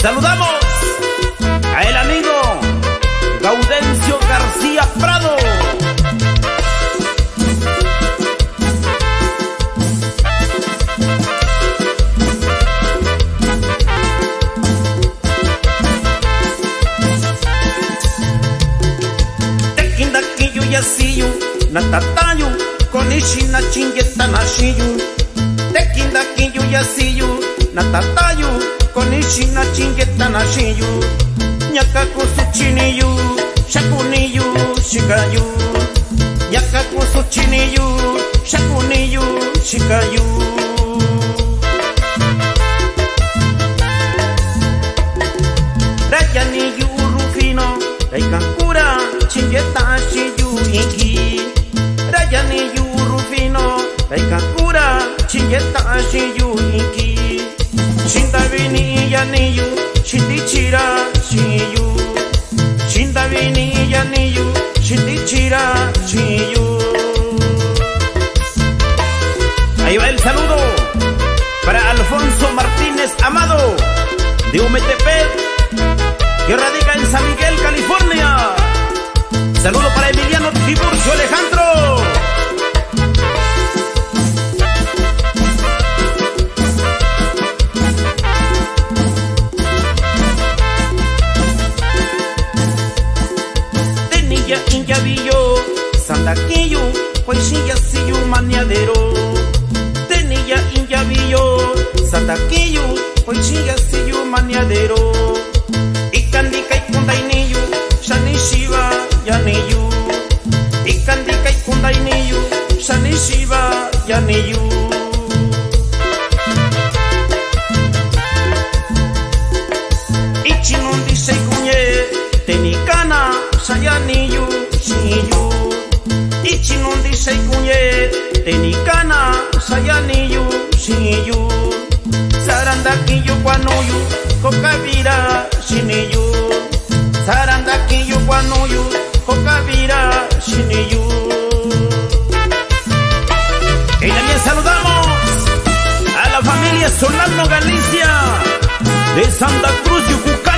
Saludamos a el amigo Gaudencio García Prado. Tequindaquillo y asillo, natatayo, con ishina chingueta nashiyu. Tequindaquillo y asillo, natatayo, konishina chingetana shiyu ñakakusu chiniyu shakuniyu shikayu. Ñakakusu chiniyu shakuniyu shikayu. Rayaniyu urufino raykankura chingeta shiyu inki rayaniyu urufino raykakura chingeta shiyu Shiyu. Ahí va el saludo para Alfonso Martínez Amado de Umetepec que radica en San Miguel, California. Saludo para Emiliano Tenilla Inyavillo, Sandaquillo, Huaychilla Sillo Maniadero. Tenilla Inyavillo, Sandaquillo, Huaychilla Sillo Maniadero. Ikandika ikundainiyu, shani shiva yaniyu. Seikunye, tenikana shayaniyu shiyu. Sarandakiyu kwanuyu, kokavira shiniyu. Sarandakiyu kwanuyu, kokavira shiniyu. Y también saludamos a la familia Solano Galicia de Santa Cruz, Yucucán y Guerrero.